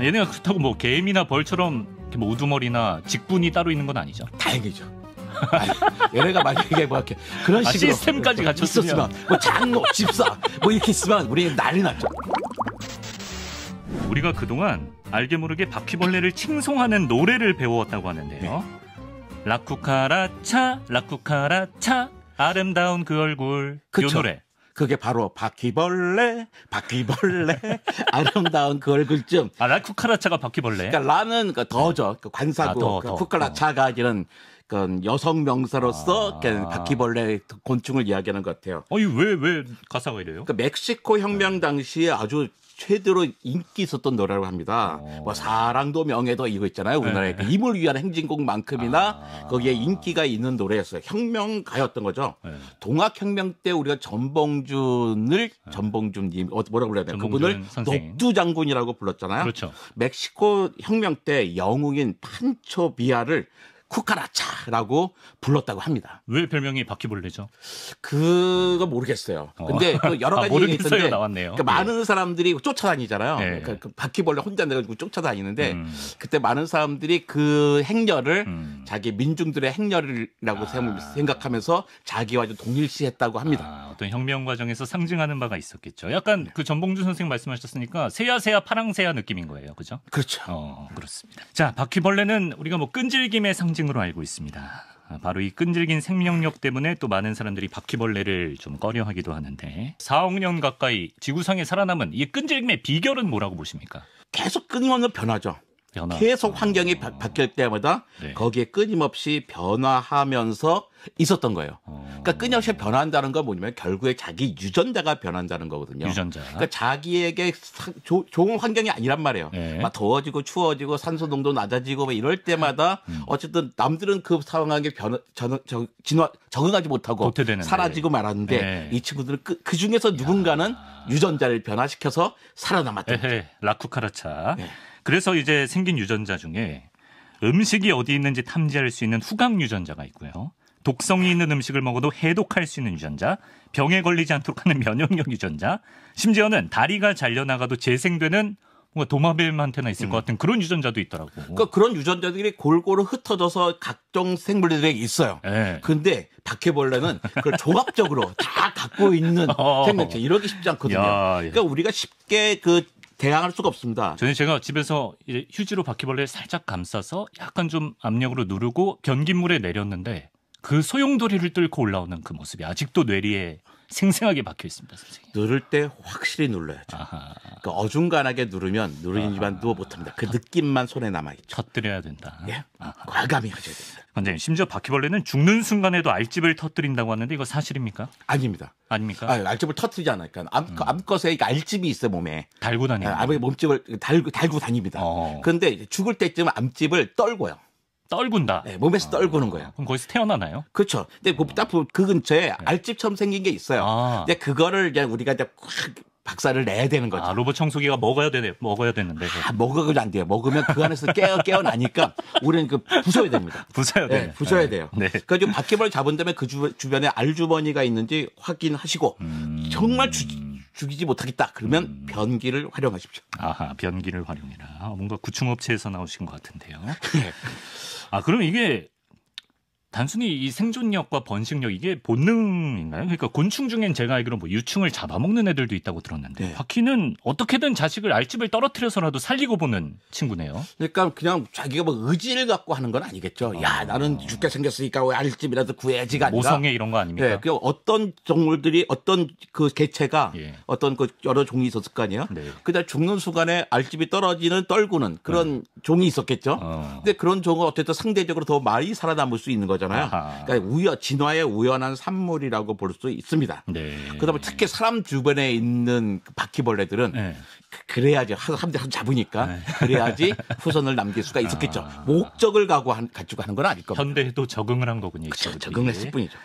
얘네가 그렇다고 뭐 개미나 벌처럼 이렇게 뭐 우두머리나 직분이 따로 있는 건 아니죠. 다행이죠. 아니, 얘네가 만약에 뭐 이렇게 그런 아, 식으로 시스템까지 갖췄으면. 있었으면 뭐 장로, 집사 뭐 이렇게 있으면 우리 난리 났죠. 우리가 그동안 알게 모르게 바퀴벌레를 칭송하는 노래를 배워왔다고 하는데요. 라쿠카라차 라쿠카라차 아름다운 그 얼굴 요 그쵸. 노래 그게 바로 바퀴벌레, 바퀴벌레, 아름다운 그 얼굴쯤. 아 라 쿠카라차가 바퀴벌레 그러니까 라는 그 더죠. 그 관사구, 아, 더, 그 더, 쿠클라차가 이런 그 여성 명사로서 아. 그 바퀴벌레 곤충을 이야기하는 것 같아요. 어이 왜왜 가사가 이래요? 그 멕시코 혁명 당시에 아주 최대로 인기 있었던 노래라고 합니다. 어. 뭐 사랑도 명예도 이거 있잖아요. 우리나라에 네. 그 임을 위한 행진곡만큼이나 아. 거기에 인기가 있는 노래였어요. 혁명 가였던 거죠. 네. 동학혁명 때 우리가 전봉준을 전봉준님 어, 뭐라고 그래야 되나 그분을. 녹두 장군이라고 불렀잖아요. 그렇죠. 멕시코 혁명 때 영웅인 판초 비아를 쿠카라차라고 불렀다고 합니다. 왜 별명이 바퀴벌레죠? 그거 모르겠어요. 어. 근데 그 여러 아, 가지 얘기가 모르겠어요 나왔네요. 그러니까 많은 사람들이 쫓아다니잖아요. 예. 그러니까 그 바퀴벌레 혼자 내가지고 쫓아다니는데 음. 그때 많은 사람들이 그 행렬을 음. 자기 민중들의 행렬이라고 아. 생각하면서 자기와 좀 동일시했다고 합니다. 아, 어떤 혁명 과정에서 상징하는 바가 있었겠죠. 약간 그 전봉준 선생 말씀하셨으니까 새야 새야 파랑새야 느낌인 거예요. 그죠? 그렇죠. 어, 그렇습니다. 자, 바퀴벌레는 우리가 뭐 끈질김의 상징으로 알고 있습니다. 아, 바로 이 끈질긴 생명력 때문에 또 많은 사람들이 바퀴벌레를 좀 꺼려하기도 하는데 4억 년 가까이 지구상에 살아남은 이 끈질김의 비결은 뭐라고 보십니까? 계속 끊임없는 변화죠. 변화. 계속 환경이 바, 바뀔 때마다 네. 거기에 끊임없이 변화하면서 있었던 거예요. 어, 그러니까 끊임없이 변화한다는 건 뭐냐면 결국에 자기 유전자가 변한다는 거거든요. 유전자. 그러니까 자기에게 사- 조- 좋은 환경이 아니란 말이에요. 네. 막 더워지고 추워지고 산소 농도 낮아지고 막 이럴 때마다 음. 어쨌든 남들은 그 상황에 변, 전, 저, 진화, 적응하지 못하고 도태되는데. 사라지고 말았는데 네. 이 친구들은 그, 그 중에서 누군가는 유전자를 변화시켜서 살아남았던 거죠. 라쿠카라차. 네. 그래서 이제 생긴 유전자 중에 음식이 어디 있는지 탐지할 수 있는 후각 유전자가 있고요. 독성이 있는 음식을 먹어도 해독할 수 있는 유전자, 병에 걸리지 않도록 하는 면역력 유전자, 심지어는 다리가 잘려나가도 재생되는 뭔가 도마뱀한테나 있을 것 같은 그런 유전자도 있더라고. 그러니까 그런 유전자들이 골고루 흩어져서 각종 생물들에게 있어요. 예. 근데 바퀴벌레는 그걸 종합적으로 다 갖고 있는 어. 생명체 이러기 쉽지 않거든요. 야, 예. 그러니까 우리가 쉽게 그 대항할 수가 없습니다. 전에 제가 집에서 휴지로 바퀴벌레를 살짝 감싸서 약간 좀 압력으로 누르고 변기물에 내렸는데 그 소용돌이를 뚫고 올라오는 그 모습이 아직도 뇌리에 생생하게 박혀 있습니다, 선생님. 누를 때 확실히 눌러야죠. 아하, 그러니까 어중간하게 누르면 누르지만 누워 못합니다. 그 느낌만 손에 남아있죠. 터뜨려야 된다. 예? 아하. 과감히 하셔야 됩니다. 원장님, 심지어 바퀴벌레는 죽는 순간에도 알집을 터뜨린다고 하는데 이거 사실입니까? 아닙니다. 아닙니까? 아, 알집을 터트리지 않아요. 그러니까 암, 암컷에 이게 알집이 있어요, 몸에. 달고 다니는. 아, 아버지 몸집을 달고, 달고 다닙니다. 어. 그런데 죽을 때쯤 암집을 떨고요. 떨군다. 네, 몸에서 떨구는 거예요. 그럼 거기서 태어나나요? 그렇죠. 근데 그, 딱 그, 그 근처에 알집처럼 생긴 게 있어요. 네. 아. 근데 그거를 이제 우리가 이제 확 박살을 내야 되는 거죠. 아, 로봇 청소기가 먹어야 되네. 먹어야 되는데. 아, 먹으면 안 돼요. 먹으면 그 안에서 깨어 깨어나니까 우리는 그 부숴야 됩니다. 부숴야 네, 돼. 부숴야 돼요. 네. 그러니까 좀 바퀴벌 잡은 다음에 그 주, 주변에 알주머니가 있는지 확인하시고 음. 정말 죽, 죽이지 못하겠다. 그러면 변기를 활용하십시오. 아하, 변기를 활용해라. 아, 뭔가 구충업체에서 나오신 것 같은데요. 네. 아, 그럼 이게 단순히 이 생존력과 번식력 이게 본능인가요? 그러니까 곤충 중엔 제가 알기로 뭐 유충을 잡아먹는 애들도 있다고 들었는데 네. 바퀴는 어떻게든 자식을 알집을 떨어뜨려서라도 살리고 보는 친구네요. 그러니까 그냥 자기가 뭐 의지를 갖고 하는 건 아니겠죠. 야 나는 죽게 생겼으니까 왜 알집이라도 구해야지가 아니라. 모성애 이런 거 아닙니까? 네, 그 어떤 동물들이 어떤 그 개체가 예. 어떤 그 여러 종이 있었을 거 아니에요. 네. 그다 죽는 순간에 알집이 떨어지는 떨구는 그런 종이 있었겠죠. 어. 근데 그런 종은 어쨌든 상대적으로 더 많이 살아남을 수 있는 거 잖아요. 아하. 그러니까 우연 진화의 우연한 산물이라고 볼 수 있습니다. 네. 그다음에 특히 사람 주변에 있는 그 바퀴벌레들은 네. 그- 그래야지 한 사람들 한 잡으니까 네. 그래야지 후손을 남길 수가 있었겠죠. 아. 목적을 가고 한, 가지고 하는 건 아닐 겁니다. 현대에도 적응을 한 거군요. 이 그렇죠. 적응했을 뿐이죠.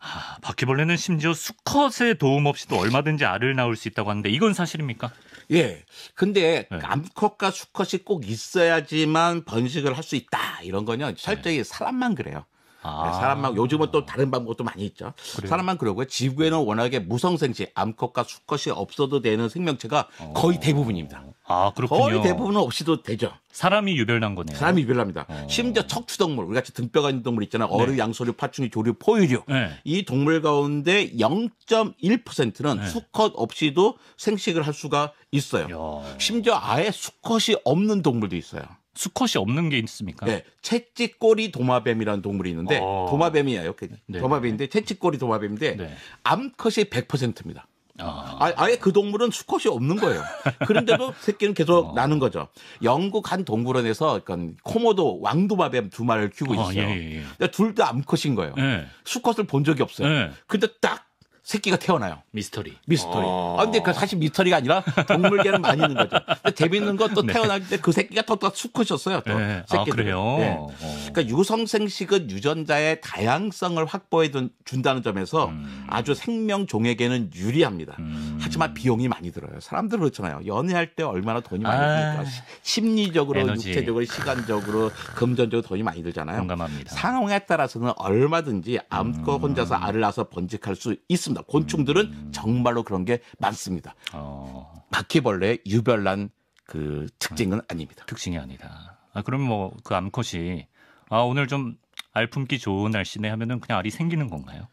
아, 바퀴벌레는 심지어 수컷의 도움 없이도 얼마든지 알을 낳을 수 있다고 하는데 이건 사실입니까? 예. 근데 네. 암컷과 수컷이 꼭 있어야지만 번식을 할 수 있다. 이런 거는 네. 설정이 사람만 그래요. 아. 네, 사람만 요즘은 또 다른 방법도 많이 있죠. 그래요? 사람만 그러고요. 지구에는 워낙에 무성생식, 암컷과 수컷이 없어도 되는 생명체가 거의 대부분입니다. 아, 그렇군요. 거의 대부분은 없이도 되죠. 사람이 유별난 거네요. 사람이 유별납니다. 심지어 척추동물, 우리 같이 등뼈가 있는 동물 있잖아요. 어류, 양서류, 파충류, 조류, 포유류. 네. 이 동물 가운데 0.1%는 네. 수컷 없이도 생식을 할 수가 있어요. 야, 심지어 아예 수컷이 없는 동물도 있어요. 수컷이 없는 게 있습니까? 네, 채찍꼬리 도마뱀이라는 동물이 있는데 어. 도마뱀이에요. 그 네. 도마뱀인데 채찍꼬리 도마뱀인데 네. 암컷이 100%입니다. 아, 아, 아예 그 동물은 수컷이 없는 거예요. 그런데도 새끼는 계속 나는 거죠. 영국 한 동물원에서 그러니까 코모도 왕도마뱀 두 마리를 키우고 어, 있어요. 예, 예, 예. 근데 둘다 암컷인 거예요. 네. 수컷을 본 적이 없어요. 네. 근데 딱 새끼가 태어나요. 미스터리. 미스터리. 어. 아, 근데 그 사실 미스터리가 아니라 동물계는 많이 있는 거죠. 근데 재밌는 건또 네. 태어날 때그 새끼가 또, 또 수컷이었어요. 또 네. 아, 새끼들. 그래요? 네. 어. 그러니까 유성생식은 유전자의 다양성을 확보해 둔- 준다는 점에서 음. 아주 생명종에게는 유리합니다. 음. 하지만 비용이 많이 들어요. 사람들 그렇잖아요. 연애할 때 얼마나 돈이 많이 아. 듭니까? 시- 심리적으로, 에너지. 육체적으로, 시간적으로, 금전적으로 돈이 많이 들잖아요. 공감합니다. 상황에 따라서는 얼마든지 암컷 음. 혼자서 알을 낳아서 번식할 수 있습니다. 곤충들은 정말로 그런 게 많습니다. 어, 바퀴벌레의 유별난 그 특징은 아닙니다. 특징이 아니다. 아, 그럼 뭐 그 암컷이 아, 오늘 좀 알품기 좋은 날씨네 하면은 그냥 알이 생기는 건가요?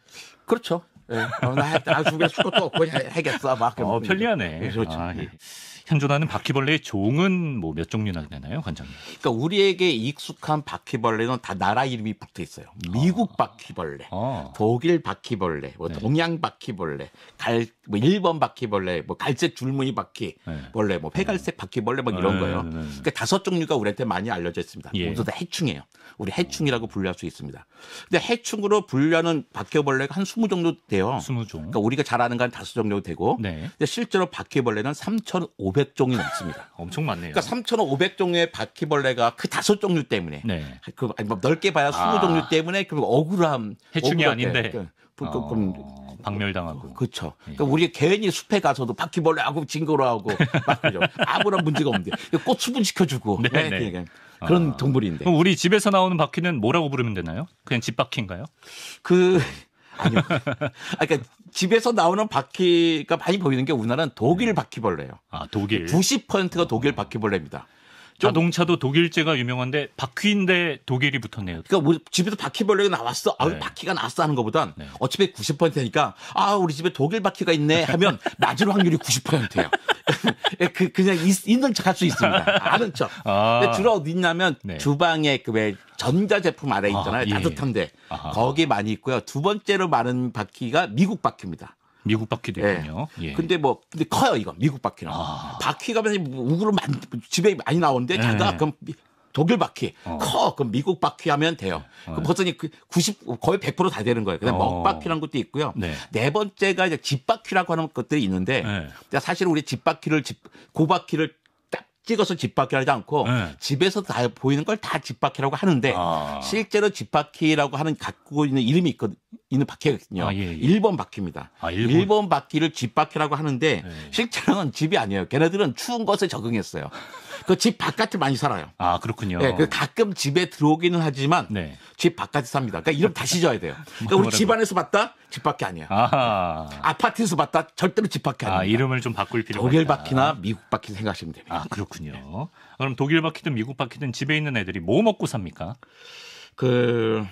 그렇죠. 예. 어, 나, 나 죽에 수것도 없고 해- 해겠어. 막. 어, 편리하네. 예, 그렇죠. 아, 예. 현존하는 바퀴벌레의 종은 뭐 몇 종류나 되나요, 관장님? 그러니까 우리에게 익숙한 바퀴벌레는 다 나라 이름이 붙어 있어요. 미국 바퀴벌레. 어. 독일 바퀴벌레, 뭐 네. 동양 바퀴벌레, 갈, 뭐 일본 바퀴벌레, 뭐 갈색 줄무늬 바퀴벌레, 뭐 회갈색 바퀴벌레, 뭐 이런 네, 거예요. 네, 네. 그러니까 다섯 종류가 우리한테 많이 알려져 있습니다. 예. 모두 다 해충이에요. 우리 해충이라고 분류할 수 있습니다. 근데 해충으로 분류하는 바퀴벌레가 한 20종류 돼요. 스무 종. 그러니까 우리가 잘 아는 건 다섯 종류 되고, 네. 근데 실제로 바퀴벌레는 3,500종이 넘습니다. 엄청 많네요. 그러니까 3,500종의 바퀴벌레가 그 다섯 종류 때문에 네. 그 아니 뭐 넓게 봐야 스무 아. 종류 때문에 그 억울함 해충이 아닌데. 때, 그, 그, 그, 어, 박멸당하고. 그렇죠. 그러니까 우리 괜히 숲에 가서도 바퀴벌레하고 징그러하고 막 그죠. 아무런 문제가 없는데 꽃 수분 시켜주고 네, 네, 네. 그러니까 그런 아. 동물인데 그럼 우리 집에서 나오는 바퀴는 뭐라고 부르면 되나요? 그냥 집바퀴인가요? 그 아니요. 아, 그러니까 집에서 나오는 바퀴가 많이 보이는 게 우리나라는 독일 바퀴벌레예요. 아, 독일. 90%가 독일 바퀴벌레입니다. 좀- 자동차도 독일제가 유명한데 바퀴인데 독일이 붙었네요. 그러니까 우리 집에서 바퀴벌레가 나왔어. 아, 네. 바퀴가 나왔어 하는 것보단 네. 어차피 90%니까 아, 우리 집에 독일 바퀴가 있네 하면 맞을 확률이 90%예요. 그 그냥 있, 있는 척 할 수 있습니다. 아는 척. 아. 근데 주로 어디 있냐면 네. 주방에 그왜 전자제품 아래 있잖아요. 아, 예. 따뜻한데 아하. 거기 많이 있고요. 두 번째로 많은 바퀴가 미국 바퀴입니다. 미국 바퀴도 예. 있군요. 예. 근데 뭐 근데 커요 이거 미국 바퀴는. 아. 바퀴가 만약 우그로 만, 집에 많이 나오는데 네. 작아 그럼 미- 독일 바퀴 어. 커 그럼 미국 바퀴 하면 돼요. 그럼 벌써 그90 거의 100%다 되는 거예요. 그다음 어. 먹 바퀴라는 것도 있고요. 네. 네 번째가 이제 집 바퀴라고 하는 것들이 있는데 네. 사실 우리 집 바퀴를 집 고바퀴를 딱 찍어서 집 바퀴 하지 않고 네. 집에서 다 보이는 걸 다 집 바퀴라고 하는데 아. 실제로 집 바퀴라고 하는 갖고 있는 이름이 있거든, 있는 바퀴가 있거든요. 아, 예, 예. 일본 바퀴입니다. 아, 일본. 일본. 바퀴를 집 바퀴라고 하는데 네. 실제로는 집이 아니에요. 걔네들은 추운 것에 적응했어요. 그 집 바깥에 많이 살아요. 아, 그렇군요. 예, 그 가끔 집에 들어오기는 하지만 네. 집 바깥에 삽니다. 그러니까 이름 다시 져야 돼요. 그러니까 우리 뭐라고? 집 안에서 봤다 집 밖이 아니야. 아하. 아파트에서 봤다 절대로 집 아, 아니야. 이름을 좀 바꿀 필요가 독일. 바퀴나 미국 바퀴 생각하시면 됩니다. 아, 그렇군요. 그럼 독일 바퀴든 미국 바퀴든 집에 있는 애들이 뭐 먹고 삽니까? 그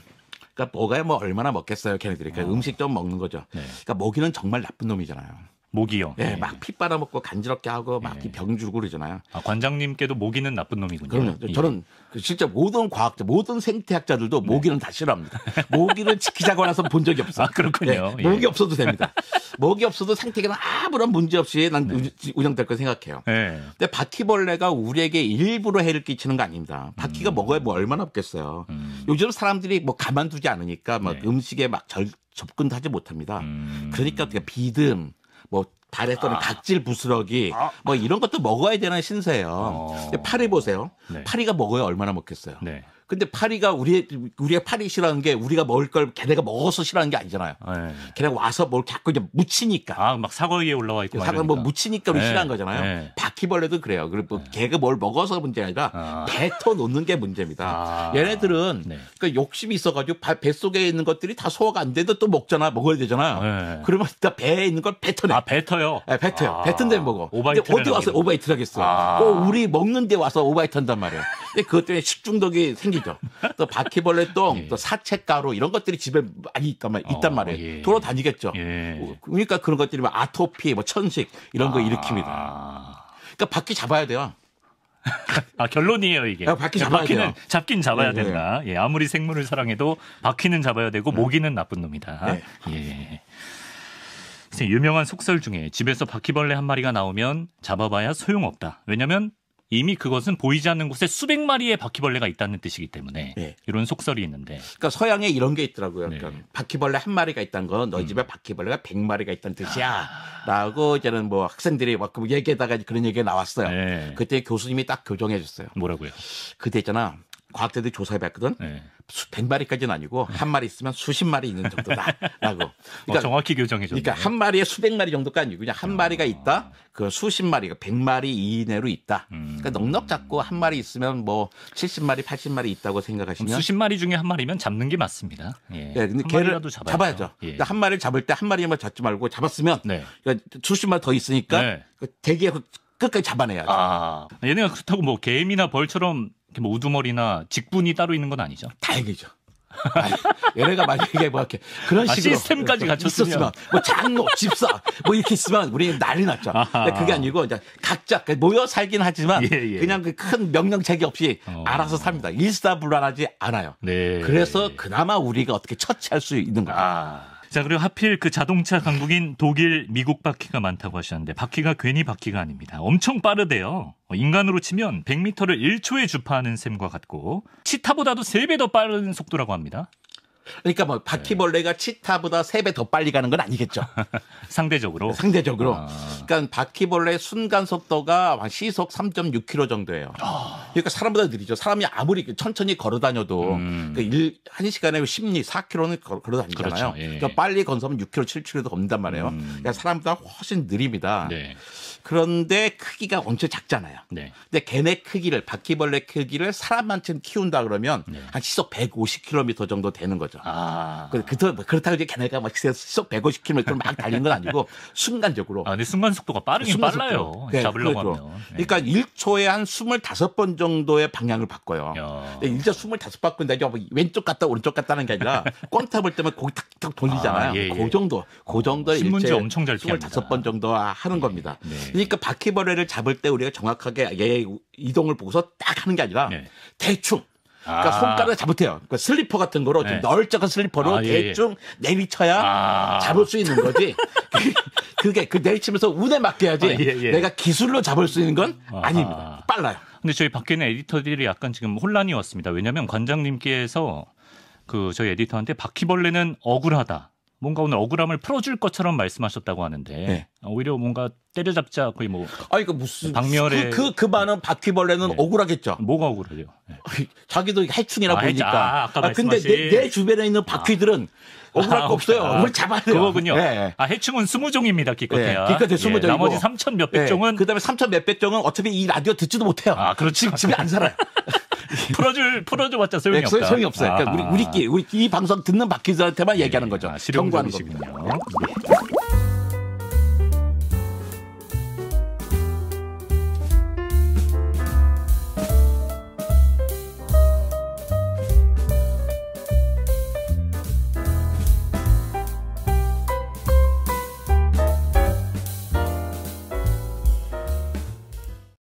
그러니까 뭐가 뭐 얼마나 먹겠어요, 걔네들이. 그러니까 음식 좀 먹는 거죠. 어. 네. 그러니까 모기는 정말 나쁜 놈이잖아요. 모기요. 예, 네. 막 피 빨아먹고 간지럽게 하고 막 예. 병 주고 그러잖아요. 아, 관장님께도 모기는 나쁜 놈이군요. 그럼요. 예. 저는 그 진짜 모든 과학자, 모든 생태학자들도 모기는 다 싫어합니다. 모기를 지키자고 해서 본 적이 없어. 아, 그렇군요. 예, 예. 모기 없어도 됩니다. 모기 없어도 생태계는 아무런 문제 없이 난 네. 운- 운영될 거 생각해요. 예. 근데 바퀴벌레가 우리에게 일부러 해를 끼치는 거 아닙니다. 바퀴가 음. 먹어야 뭐 얼마나 없겠어요. 음. 요즘 사람들이 뭐 가만두지 않으니까 막 네. 음식에 막 절, 접근도 하지 못합니다. 음. 그러니까 비듬, 뭐 발에 떠는 아. 각질 부스러기, 뭐 이런 것도 먹어야 되는 신세예요. 어. 파리 보세요. 네. 파리가 먹어야 얼마나 먹겠어요. 네. 근데 파리가 우리 우리가 파리 싫어하는 게 우리가 먹을 걸 걔네가 먹어서 싫어하는 게 아니잖아요. 네. 걔네가 와서 뭘 자꾸 이제 묻히니까. 아, 막 사과 위에 올라와 있고. 막 사과 뭐. 묻히니까 우리 네. 싫어하는 거잖아요. 네. 바퀴벌레도 그래요. 그리고 뭐 걔가 뭘 먹어서 문제가 아니라 아. 뱉어 놓는 게 문제입니다. 아. 얘네들은 네. 그러니까 욕심이 있어가지고 바- 뱃속에 있는 것들이 다 소화가 안 돼도 또 먹잖아. 먹어야 되잖아요. 네. 그러면 일단 배에 있는 걸 뱉어내. 아, 뱉어요. 네, 뱉어요. 아. 뱉은 데 먹어. 근데 오바이트를 어디 와서. 오바이트를 하겠어. 아. 꼭 우리 먹는 데 와서 오바이트 한단 말이에요. 근데 그것 때문에 식중독이 생기 죠. 또 바퀴벌레 똥, 예. 또 사채가루 이런 것들이 집에 많이 있단, 말, 있단 어, 말이에요. 예. 돌아다니겠죠. 예. 그러니까 그런 것들이 뭐 아토피, 뭐 천식 이런 거 일으킵니다. 아. 그러니까 바퀴 잡아야 돼요. 아, 결론이에요, 이게. 야, 바퀴 잡아야 바퀴는 돼요. 잡긴 잡아야 네, 네. 된다. 예, 아무리 생물을 사랑해도 바퀴는 잡아야 되고 모기는 나쁜 놈이다. 네. 예. 유명한 속설 중에 집에서 바퀴벌레 한 마리가 나오면 잡아봐야 소용없다. 왜냐면 이미 그것은 보이지 않는 곳에 수백 마리의 바퀴벌레가 있다는 뜻이기 때문에 네. 이런 속설이 있는데 그러니까 서양에 이런 게 있더라고요. 네. 그러니까 바퀴벌레 한 마리가 있다는 건 너희 집에 바퀴벌레가 백 마리가 있다는 뜻이야. 아. 라고 이제는 뭐 학생들이 막그 얘기에다가 그런 얘기가 나왔어요. 네. 그때 교수님이 딱 교정해 줬어요. 뭐라고요? 그때 있잖아. 과학자들이 조사해봤거든. 네. 수, 100마리까지는 아니고 한 마리 있으면 수십 마리 있는 정도다라고. 어, 그러니까, 정확히 교정해 줬네요. 그러니까 한 마리에 수백 마리 정도가 아니고 그냥 한 마리가 있다. 그 수십 마리가 100마리 이내로 있다. 음. 그러니까 넉넉 잡고 한 마리 있으면 뭐 70마리, 80마리 있다고 생각하시면 수십 마리 중에 한 마리면 잡는 게 맞습니다. 예. 예, 근데 마리라도 잡아야죠. 잡아야죠. 예. 근데 한 마리를 잡을 때 한 마리만 잡지 말고 잡았으면 네. 그러니까 수십 마리 더 있으니까 네. 그 대기에 끝까지 잡아내야죠. 아, 얘네가 그렇다고 뭐 개미나 벌처럼 뭐 우두머리나 직분이 따로 있는 건 아니죠. 다행이죠. 아니, 얘네가 만약에 뭐 이렇게 그런 아, 식으로 시스템까지 갖췄으면. 있었으면 뭐 장로, 집사 뭐 이렇게 있으면 우리 난리 났죠. 그게 아니고 이제 각자 모여 살긴 하지만 예, 예. 그냥 그 큰 명령체계 없이 어. 알아서 삽니다. 일사불란하지 않아요. 네. 그래서 그나마 우리가 어떻게 처치할 수 있는 거예요. 아. 자, 그리고 하필 그 자동차 강국인 독일, 미국 바퀴가 많다고 하셨는데 바퀴가 괜히 바퀴가 아닙니다. 엄청 빠르대요. 어, 인간으로 치면 100m를 1초에 주파하는 셈과 같고 치타보다도 3배 더 빠른 속도라고 합니다. 그러니까 뭐 바퀴벌레가 치타보다 세배더 빨리 가는 건 아니겠죠. 상대적으로. 상대적으로. 아. 그러니까 바퀴벌레 순간 속도가 한 시속 3.6km 정도예요. 그러니까 사람보다 느리죠. 사람이 아무리 천천히 걸어 다녀도 음. 그 일, 한 시간에 10리, 4km는 걸어 다니잖아요. 그렇죠. 예. 그러니까 빨리 건서면 6km, 7km도 걷는단 말이에요. 음. 그러니까 사람보다 훨씬 느립니다. 네. 그런데 크기가 엄청 작잖아요. 네. 근데 걔네 크기를 바퀴벌레 크기를 사람만큼 키운다 그러면 네. 한 시속 150km 정도 되는 거죠. 아. 그, 그, 그렇다고 이제 걔네가 막 시속 150km를 막 달리는 건 아니고 순간적으로. 아, 근데 순간 속도가 빠르긴 순간 빨라요. 네, 잡으려고 그렇죠. 하면. 네. 그러니까 1초에 한 25번 정도의 방향을 바꿔요. 야. 근데 일자 25바꾼다. 이게 뭐 왼쪽 갔다 오른쪽 갔다는 게 아니라 꽝탑을 때문에 고기 탁탁 돌리잖아요. 아, 예, 예. 그 정도, 그 정도의 신문지 일체 엄청 잘 피합니다. 25번 정도 하는 겁니다. 네. 그러니까 바퀴벌레를 잡을 때 우리가 정확하게 얘 이동을 보고서 딱 하는 게 아니라 네. 대충 그러니까 아. 손가락을 잡으세요. 그러니까 슬리퍼 같은 거로 좀 네. 넓적한 슬리퍼로 아, 예, 예. 대충 내리쳐야 아. 잡을 수 있는 거지. 그게 그 내리치면서 운에 맡겨야지. 아, 예, 예. 내가 기술로 잡을 수 있는 건. 아닙니다. 빨라요. 근데 저희 밖에 있는 에디터들이 약간 지금 혼란이 왔습니다. 왜냐하면 관장님께서 그 저희 에디터한테 바퀴벌레는 억울하다. 뭔가 오늘 억울함을 풀어줄 것처럼 말씀하셨다고 하는데 네. 오히려 뭔가 때려잡자 거의 뭐 아니 그 무슨 박멸의- 그, 그, 그 많은 바퀴벌레는 네. 억울하겠죠. 뭐가 억울해요? 네. 자기도 해충이라 아. 보니까. 아, 아까 근데 내, 내 주변에 있는 바퀴들은 억울할 아, 거 없어요. 아, 그걸 잡아야 돼요. 그거군요. 네. 아 해충은 20종입니다. 기껏해야. 네, 기껏해 20 종이고. 나머지 3천 몇백 종은 그 다음에 3천 몇백 종은 어차피 이 라디오 듣지도 못해요. 아, 그렇죠. 집, 집에 안 살아요. 풀어줄 풀어줘봤자 소용이 네, 없다. 소용이 없어요. 그러니까 우리, 아. 우리끼리, 우리 이 방송 듣는 바퀴들한테만 얘기하는 거죠. 아. 실용적이시군요. 네.